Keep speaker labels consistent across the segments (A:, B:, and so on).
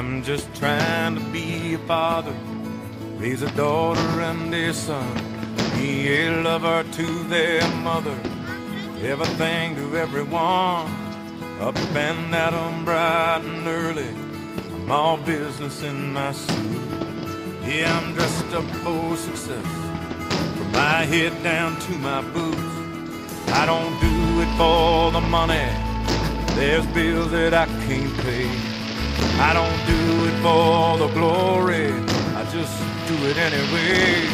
A: I'm just trying to be a father, raise a daughter and a son, be a lover to their mother, everything to everyone. Up and 'em bright and early, I'm all business in my suit. Yeah, I'm dressed up for success, from my head down to my boots. I don't do it for the money, there's bills that I can't pay. I don't do it for the glory, I just do it anyway.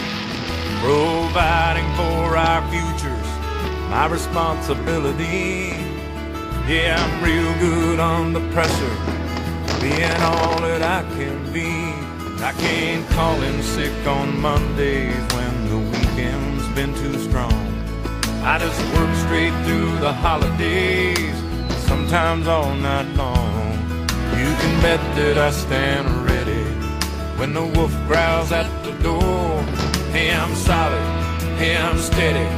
A: Providing for our futures, my responsibility. Yeah, I'm real good under pressure, being all that I can be. I can't call in sick on Mondays when the weekend's been too strong. I just work straight through the holidays, sometimes all night long. Can bet that I stand ready when the wolf growls at the door. Hey, I'm solid, hey, I'm steady,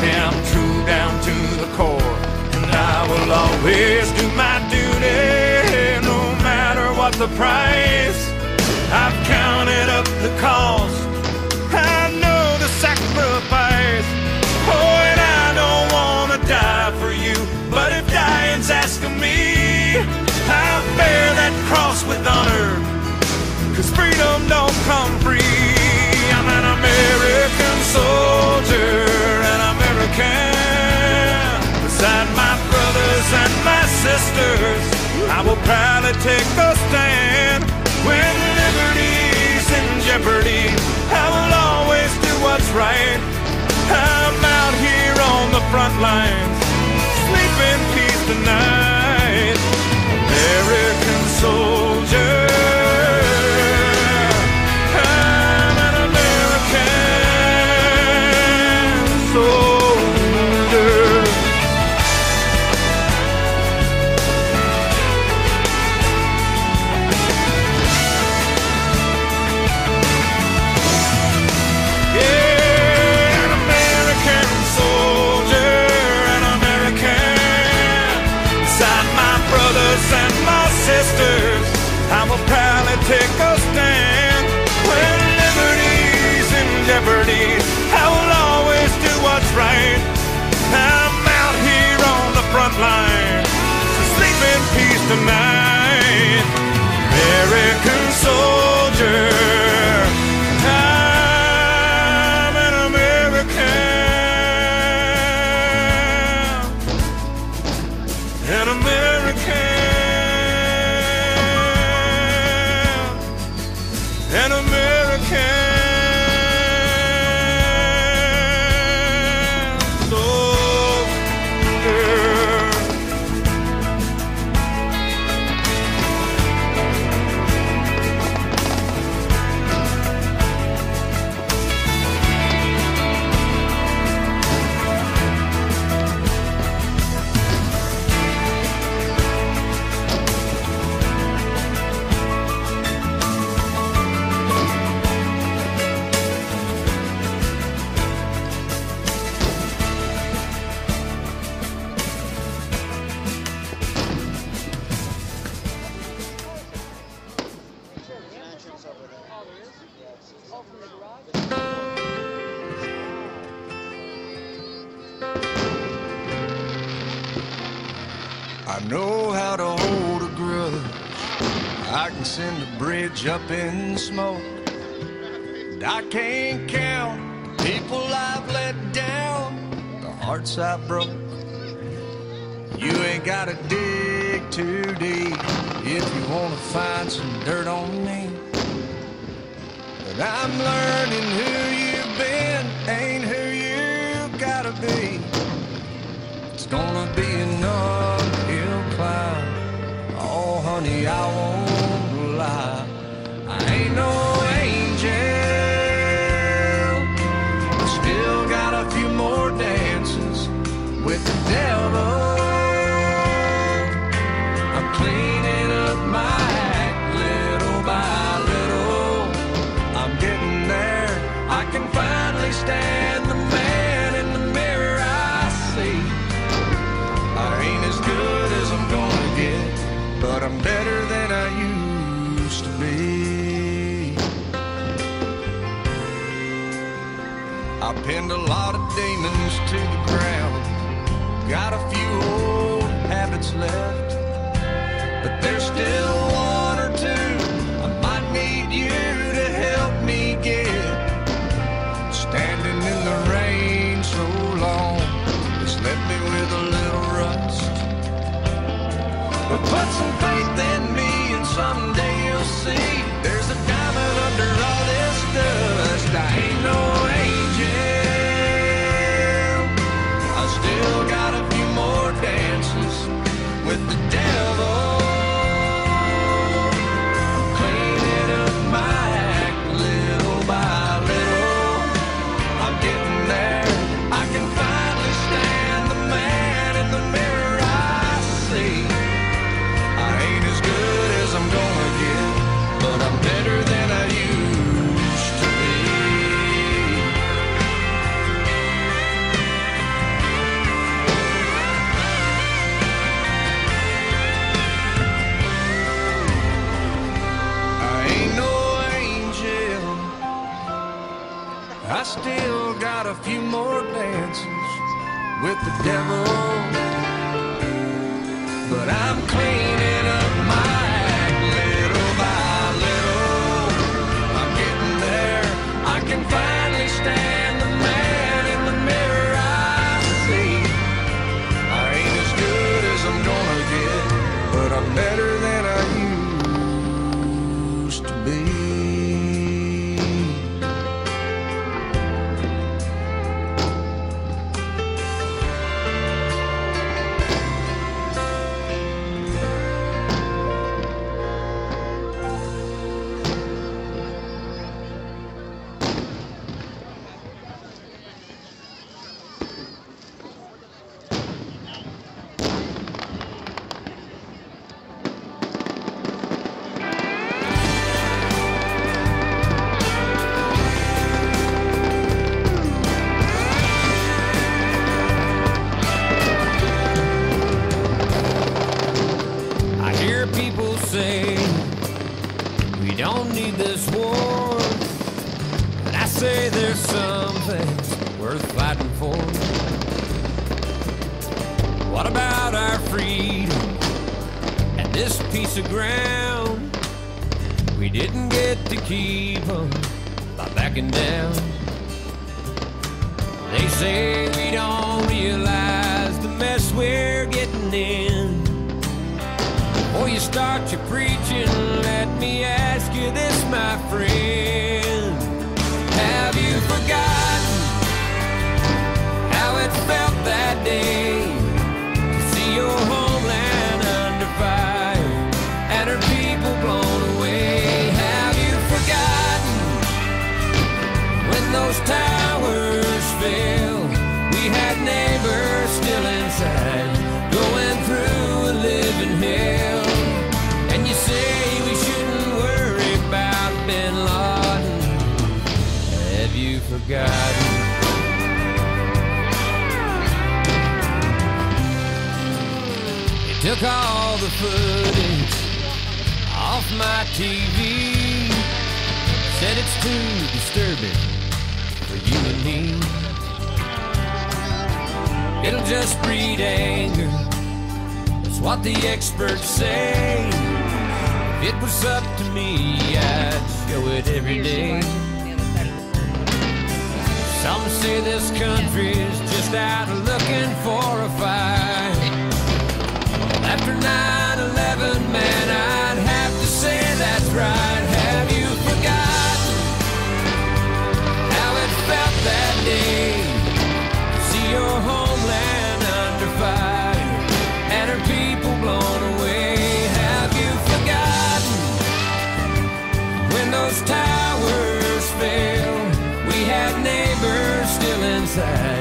A: hey, I'm true down to the core. And I will always do my duty, no matter what the price. I've counted up the cost, I know the sacrifice. Oh, and I don't wanna die for you, but if dying's asking me, that cross with honor. Cause freedom don't come free. I'm an American soldier, an American. Beside my brothers and my sisters, I will proudly take a stand. When liberty's in jeopardy, I will always do what's right. I'm out here on the front lines, sleep in peace tonight. American soldier. I will proudly take a stand. When liberty's in jeopardy, I will always do what's right. I'm out here on the front line, so sleep in peace tonight.
B: Up in smoke. And I can't count the people I've let down, the hearts I broke. You ain't gotta dig too deep if you wanna find some dirt on me. But I'm learning who you've been ain't who you gotta be. It's gonna be an uphill climb. Oh, honey, I won't ain't no angel. Still got a few more dances with see still got a few more dances with the devil. But I'm cleaning
C: of ground? We didn't get to keep 'em by backing down. They say we don't realize the mess we're getting in. Before you start your preaching, let me ask you this, my friend. Have you forgotten how it felt that day to see your those towers fell? We had neighbors still inside, going through a living hell. And you say we shouldn't worry about Bin Laden. Have you forgotten? Took all the footage off my TV. Said it's too disturbing me. It'll just breed anger. That's what the experts say. If it was up to me, I'd show it every day. Some say this country's just out looking for a fight. After 9-11, man, I'd have to say that's right. Had neighbors still inside,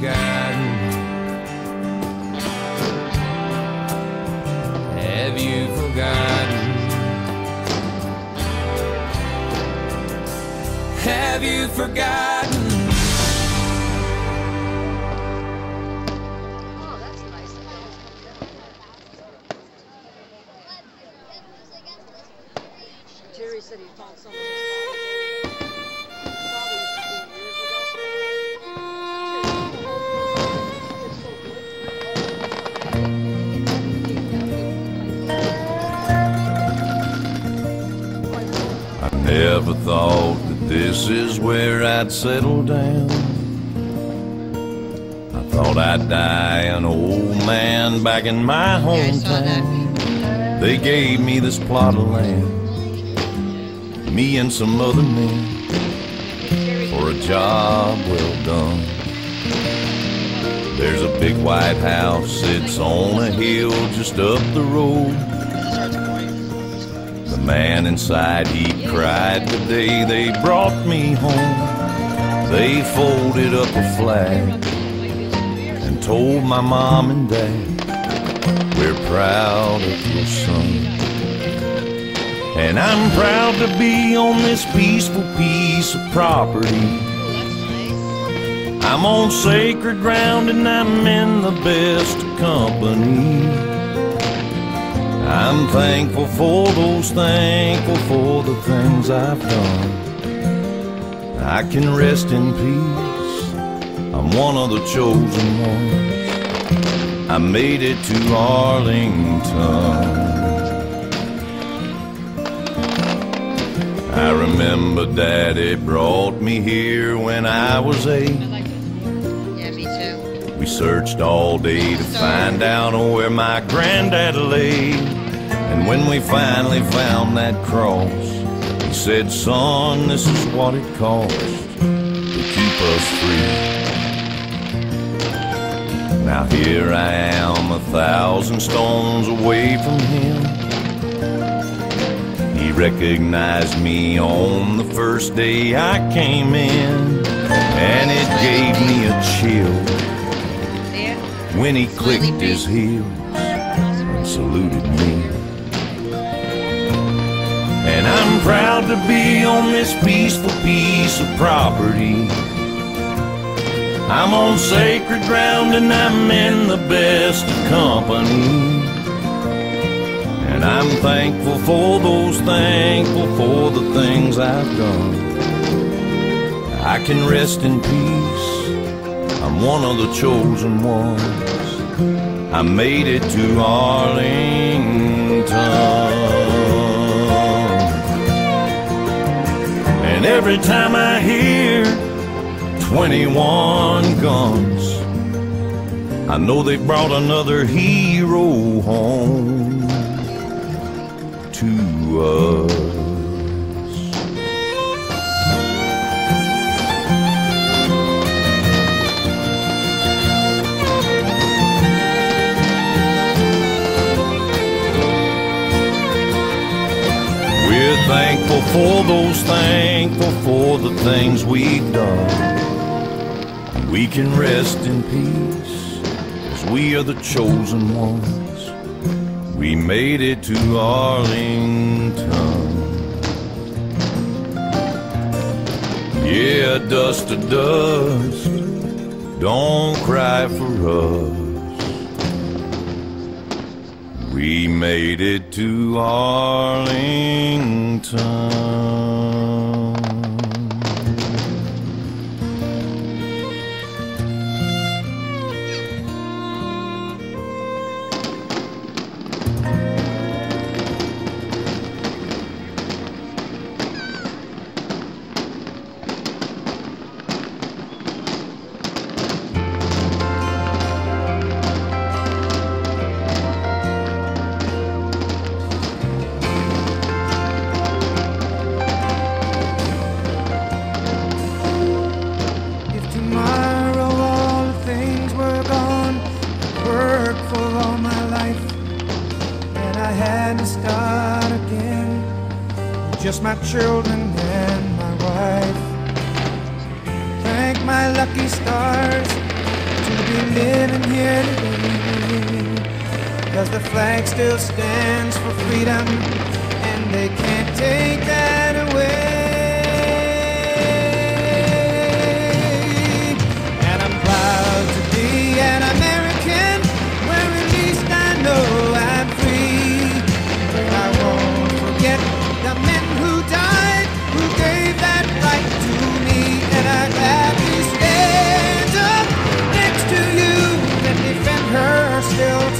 C: forgotten? Have you forgotten? Have you forgotten?
D: I never thought that this is where I'd settle down. I thought I'd die an old man back in my hometown. They gave me this plot of land, me and some other men, for a job well done. There's a big white house, it's on a hill just up the road. The man inside, he cried the day they brought me home. They folded up a flag and told my mom and dad, We're proud of your son. And I'm proud to be on this peaceful piece of property. I'm on sacred ground and I'm in the best company. I'm thankful for those, thankful for the things I've done. I can rest in peace. I'm one of the chosen ones. I made it to Arlington. I remember Daddy brought me here when I was eight.
E: Yeah, me too.
D: We searched all day to find out where my granddad lay. And when we finally found that cross, he said, Son, this is what it cost to keep us free. Now here I am, a thousand stones away from him. He recognized me on the first day I came in, and it gave me a chill when he clicked his heels and saluted me. And I'm proud to be on this peaceful piece of property. I'm on sacred ground and I'm in the best of company. And I'm thankful for those, thankful for the things I've done. I can rest in peace. I'm one of the chosen ones. I made it to Arlington. Every time I hear 21 guns, I know they brought another hero home to us. Thankful for those, thankful for the things we've done. We can rest in peace, as we are the chosen ones. We made it to Arlington. Yeah, dust to dust, don't cry for us. We made it to Arlington.
F: Lucky stars to be living here today. Cause the flag still stands for freedom and they can't take that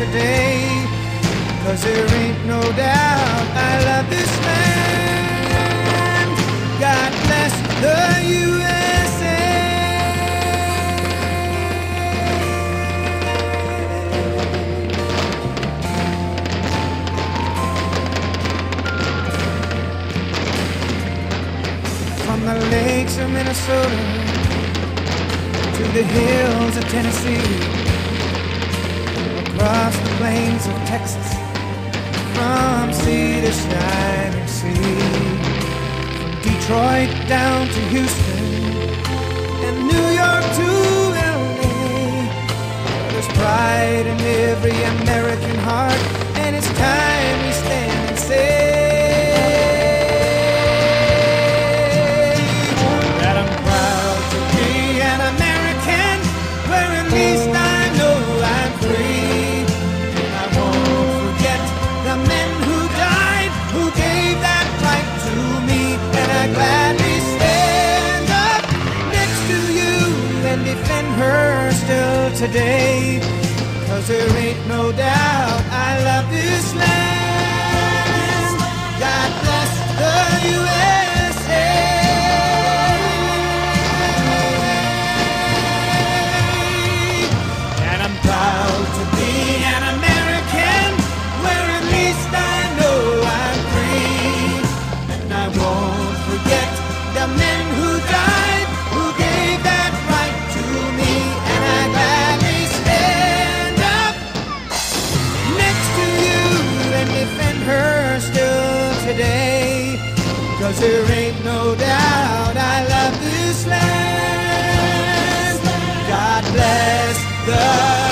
F: today. Cause there ain't no doubt I love this land. God bless the USA. From the lakes of Minnesota to the hills of Tennessee, across the plains of Texas, from sea to shining sea, from Detroit down to Houston, and New York to LA. There's pride in every American heart, today. Cause there ain't no doubt I love this land. God bless the USA. There ain't no doubt I love this land. God bless the